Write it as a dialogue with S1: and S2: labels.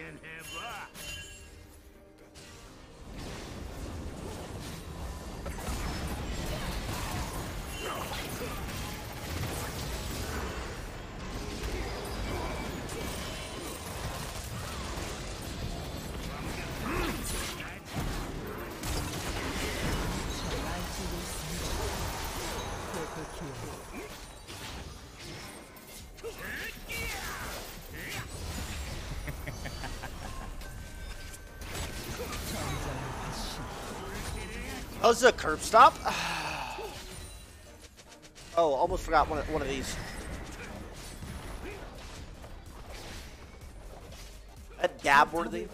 S1: Aynen heva. Purple kill.
S2: Oh, this is a curb stop? oh, almost forgot one of, one of these. A dab worthy?